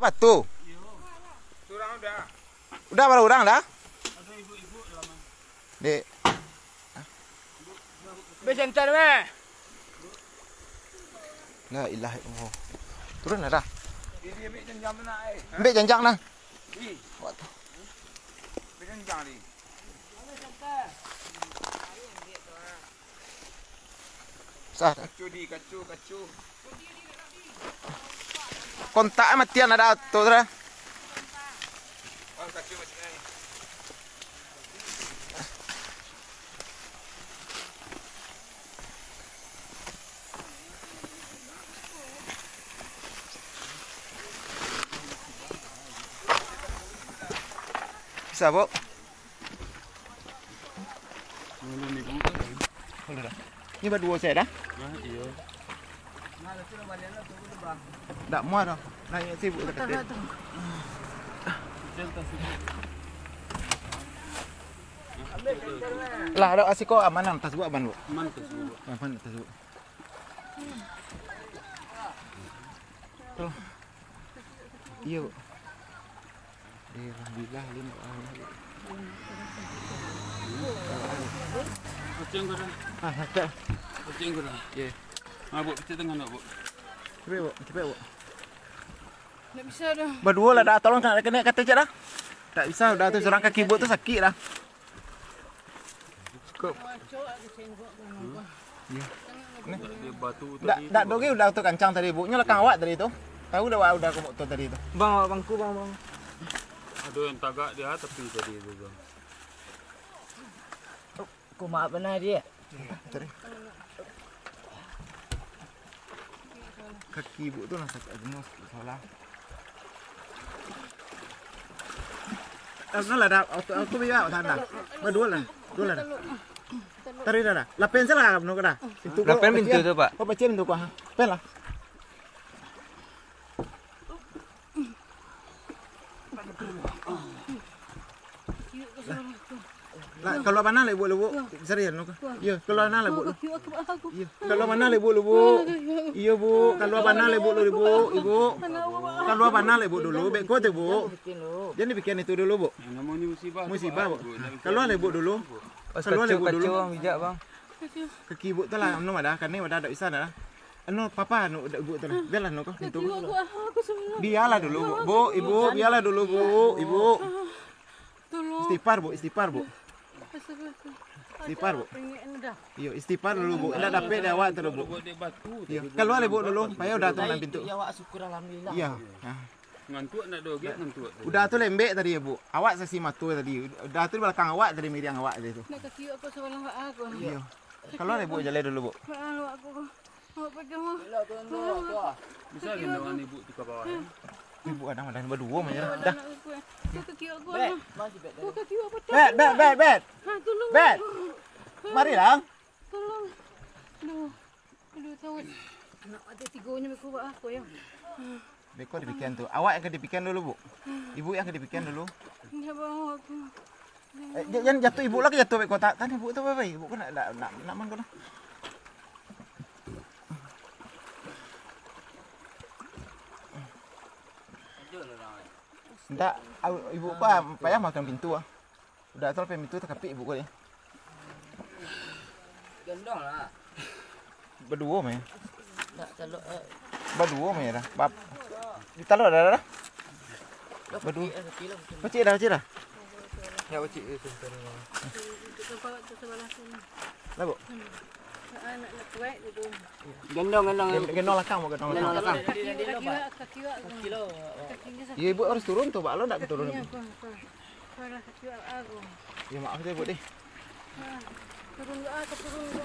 Batu. Turang udah. Udah baru orang dah. Ada ibu-ibu lama. Dek. Besentar meh. La ilaha illallah. Turun dah. Ini ambil jenjang eh? Ambil janjang dah. Ni. Buat. Ambil jenjang ni. Sah. Kacu di, kacu, kacu. Kontak matian ada tu dah. Oh, kacu macam ni. Bisa, Bu? Mana ni bu? Boleh dah. Ni berdua saya dah. Ah, iya. Tak muat dah. Naik sibuk dekat tak Lah, ada asiko aman tas buat aman, Bu. Mana tu semua? Aman tas buat. Tuh. Iya, alhamdulillah dah. Ah, tak. Kucing dah. Ya. Ah, bu, kita tengah nak bu. Cepat, Bu. Cepat, Bu. Tak bisa dah. Berdua lah dah. Tolong kena kena kata cak dah. Tak bisa, dah tu seorang kaki bu tu sakit dah. Cukup. Senggok kan. Dia batu Tak, tak doge udah tu kancang tadi, Bu. Nyalakan awak tadi tu. Tahu dah awak udah kumuk tu tadi tu. Bang, bangku bang, bang. Ada yang tagak dia tapi tadi tu. tu. Aku maaf benar dia. Tadi. Kaki ibu tu lah sakit jenuh salah. Aku lah dah, aku aku biar awak sana. Berdua lah, dua lah. Tadi dah dah. Lapen salah kamu dah. Pintu Lapen pintu tu, Pak. Kau baca pintu kau. ha? Pen lah. Kalau mana lah ibu lu, Bu? Serius lu. Ya, kalau mana aku. Iya. Kalau mana lu, Bu? Iya, Bu. Kalau mana ibu lu, Ibu? Kalau mana lah ibu dulu, beko tu, Bu. Jangan bikin itu dulu, Bu. Musibah. Musibah. Bu. Kalau lah ibu dulu. Kacau, ibu dulu. kacau bijak bang. Kaki ibu tu lah, anu ada, kan ni ada tak bisa dah. Anu papa anu ibu tu lah. Biarlah kau aku semua. Biarlah dulu, Bu. Bu, Ibu, biarlah dulu, Bu. Ibu. Istighfar, Bu. Istighfar, Bu. Istighfar, Bu. Pengen dah. Iyo, istighfar dulu, Bu. Dah dapat dah awak tu, Bu. Iya. Keluar ibu dulu, payah udah tu dalam pintu. Ya awak syukur alhamdulillah. Iya. Ha. Ngantuk nak doget ngantuk. Udah tu lembek tadi ya, Bu. Awak saksi matu tadi. Udah tu di belakang awak tadi miriang awak tadi tu. Nak kaki aku sebelah aku. Iya. Kalau ibu jalan dulu, Bu. Aku. Awak pegang mah. Bisa gendongan ibu tu ke bawah. Ibu ada ada berdua macam dah. Tu kaki aku. Bet. Tu. Bet, bet, bet. Mari lah. Tolong. Aduh. Aduh tawat. Nak ada tiganya aku buat aku ya. Beko dipikiran tu. Awak yang dipikiran dulu, Bu. Ibu yang dipikiran dulu. Ni bawa aku. Eh, jangan jatuh ibu lagi jatuh beko tak. Tanya ibu tu apa? Ibu kan nak nak nak, nak man kau dah. Tak, ibu apa payah makan pintu ah. Udah tu pintu tu kapik ibu kau ni. Gendong lah. Berdua meh. Tak teluk. eh, Berdua meh dah. Bab. Ditaruh dah dah. dah. Berdua. Pecik dah, pecik dah. Ya, wajib itu. Kita bawa tu sebelah sini. Lah, Bu. Anak nak kuat tu. Gendong, gendong. Gen- Gendong lakang, gendong Gendong lakang. lakang. Kaki kaki. Ya, ibu harus turun tu, Pak. Lo tak turun. Aku. Ya, maaf saya, Bu deh. Turun ke aku turun ke.